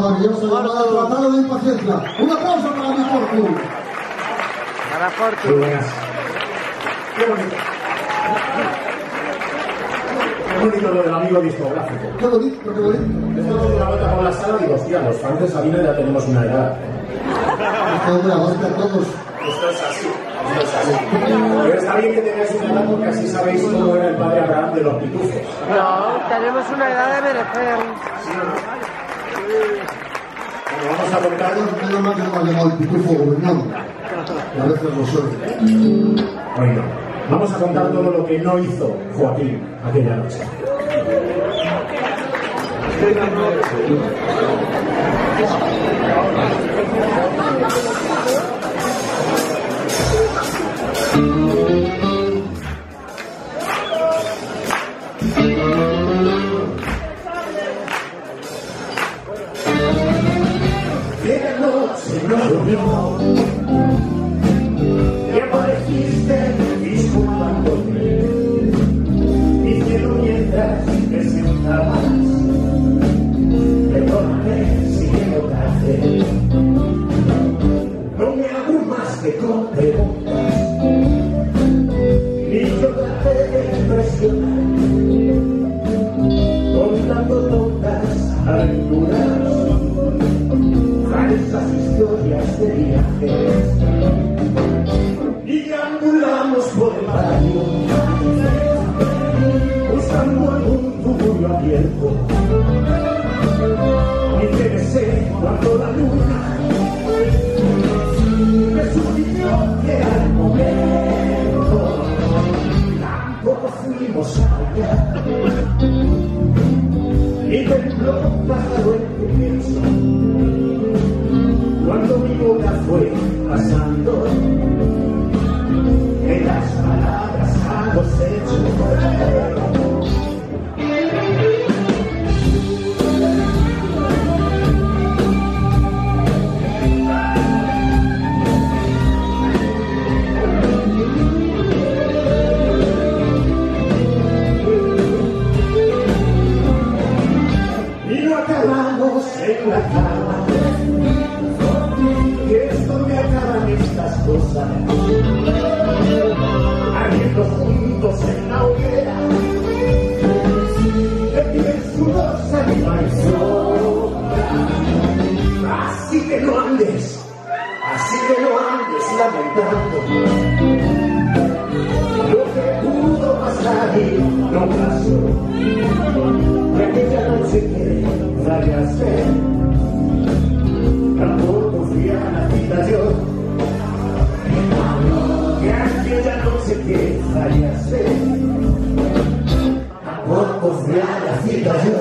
maravilloso llamado Tratado de Impaciencia. Un aplauso para mi Portu. Para buenas. Qué bonito. Qué bonito lo del amigo discográfico. Qué bonito, qué bonito. Estamos de una vuelta por la sala y digo, hostia, los fans de Sabina ya tenemos una edad. Este hombre aguanta a todos. Esto es así. Esto es así. Pero está bien que tengáis una edad porque así sabéis cómo era el padre Abraham de los pitufos. No, tenemos una edad de merecer. Vamos a contar Menos mal que ha llamado el pitufo. Que a veces lo. Hoy no. Vamos a contar todo lo que no hizo Joaquín aquella noche. Aquella durmió y apareciste disculpándome. Mi cielo mientras te sentabas, perdóname si llego tarde. No me hago más que con preguntas, ni yo traté de impresionar, contando tontas aventuras, de y deambulamos por el barrio. Buscando algún tuburio abierto. Y te besé cuando la luna me sugirió que al momento tampoco fuimos allá. Y tembló pájaro que esto me acaban estas cosas Así que no andes, así que no andes lamentando. Lo que pudo pasar y no pasó. De aquella noche que fallaste, tampoco fui a la cita yo que aquella noche que fallaste, tampoco fui a la yo.